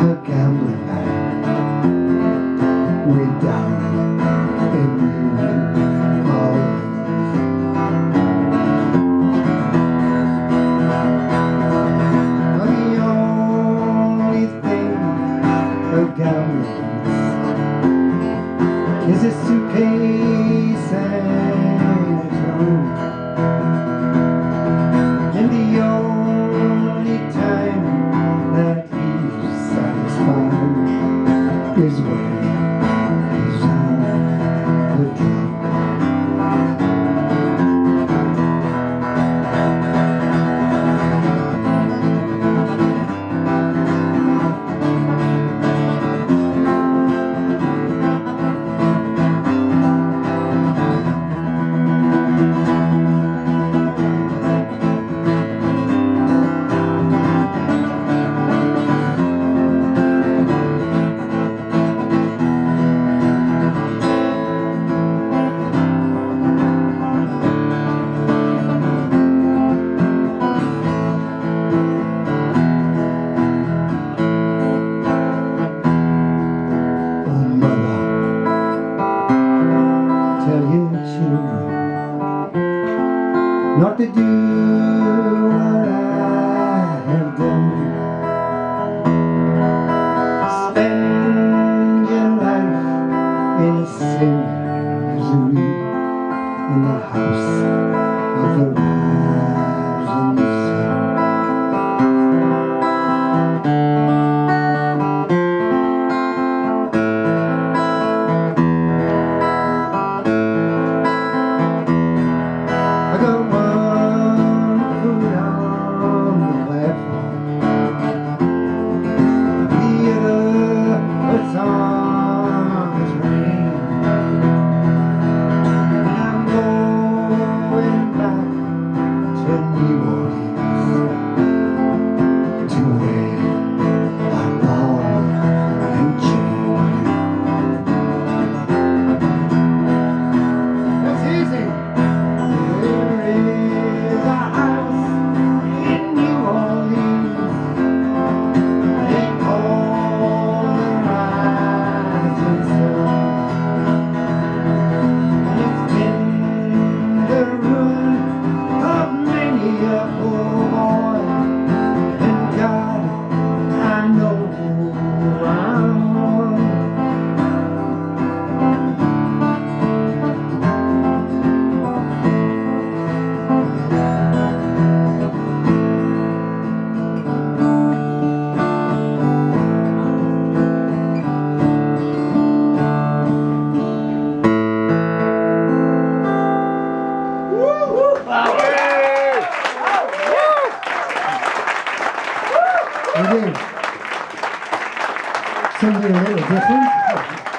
A gambling night way down in New Orleans. The only thing her gambling is a suitcase. Not to do Muy bien. Son verdaderos, ¿no?